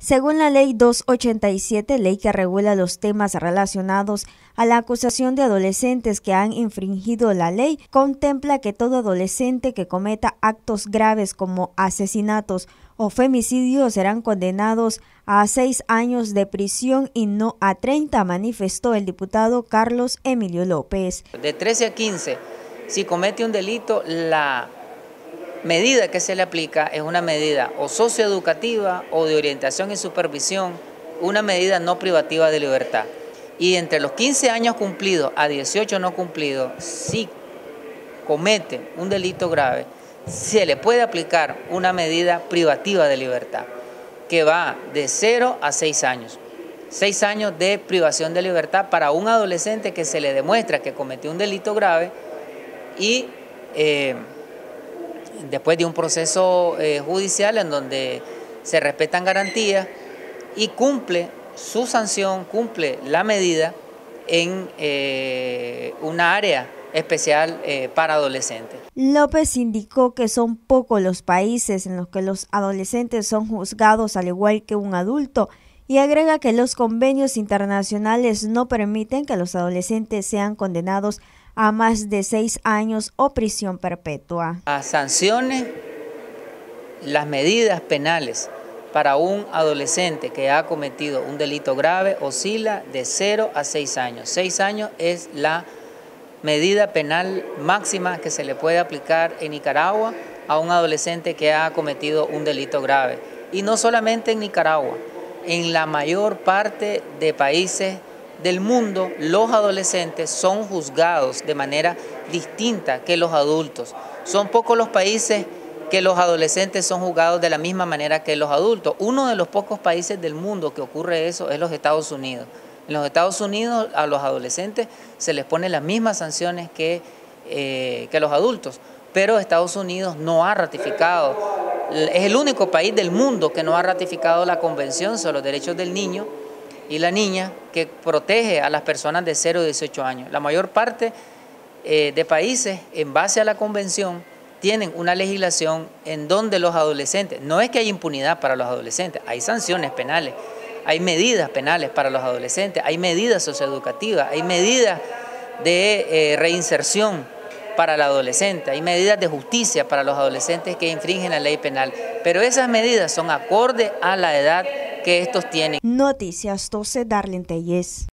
Según la Ley 287, ley que regula los temas relacionados a la acusación de adolescentes que han infringido la ley, contempla que todo adolescente que cometa actos graves como asesinatos o femicidios serán condenados a seis años de prisión y no a 30, manifestó el diputado Carlos Emilio López. De 13 a 15, si comete un delito, la medida que se le aplica es una medida o socioeducativa o de orientación y supervisión, una medida no privativa de libertad. Y entre los 15 años cumplidos a 18 no cumplidos, si comete un delito grave, se le puede aplicar una medida privativa de libertad, que va de 0 a 6 años. 6 años de privación de libertad para un adolescente que se le demuestra que cometió un delito grave y eh, después de un proceso eh, judicial en donde se respetan garantías y cumple su sanción, cumple la medida en eh, una área especial eh, para adolescentes. López indicó que son pocos los países en los que los adolescentes son juzgados al igual que un adulto y agrega que los convenios internacionales no permiten que los adolescentes sean condenados a más de seis años o prisión perpetua. Las sanciones, las medidas penales para un adolescente que ha cometido un delito grave oscila de 0 a 6 años. 6 años es la medida penal máxima que se le puede aplicar en Nicaragua a un adolescente que ha cometido un delito grave. Y no solamente en Nicaragua, en la mayor parte de países del mundo, los adolescentes son juzgados de manera distinta que los adultos. Son pocos los países que los adolescentes son juzgados de la misma manera que los adultos. Uno de los pocos países del mundo que ocurre eso es los Estados Unidos. En los Estados Unidos a los adolescentes se les pone las mismas sanciones que, eh, que los adultos, pero Estados Unidos no ha ratificado, es el único país del mundo que no ha ratificado la Convención sobre los Derechos del Niño y la niña que protege a las personas de 0 a 18 años. La mayor parte eh, de países, en base a la convención, tienen una legislación en donde los adolescentes, no es que haya impunidad para los adolescentes, hay sanciones penales, hay medidas penales para los adolescentes, hay medidas socioeducativas, hay medidas de eh, reinserción para el adolescente, hay medidas de justicia para los adolescentes que infringen la ley penal, pero esas medidas son acorde a la edad que estos tienen. Noticias 12 Darlene Telles.